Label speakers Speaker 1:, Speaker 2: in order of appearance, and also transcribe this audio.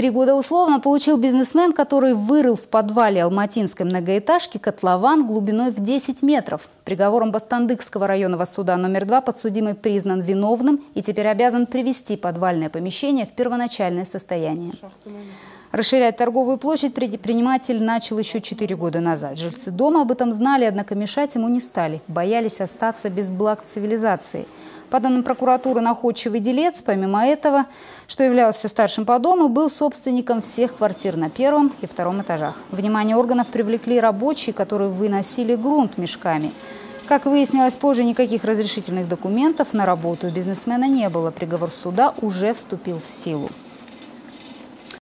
Speaker 1: Три года условно получил бизнесмен, который вырыл в подвале алматинской многоэтажки котлован глубиной в 10 метров. Приговором Бастандыкского районного суда номер два подсудимый признан виновным и теперь обязан привести подвальное помещение в первоначальное состояние. Расширять торговую площадь предприниматель начал еще 4 года назад. Жильцы дома об этом знали, однако мешать ему не стали. Боялись остаться без благ цивилизации. По данным прокуратуры, находчивый делец, помимо этого, что являлся старшим по дому, был собственником всех квартир на первом и втором этажах. Внимание органов привлекли рабочие, которые выносили грунт мешками. Как выяснилось позже, никаких разрешительных документов на работу у бизнесмена не было. Приговор суда уже вступил в силу.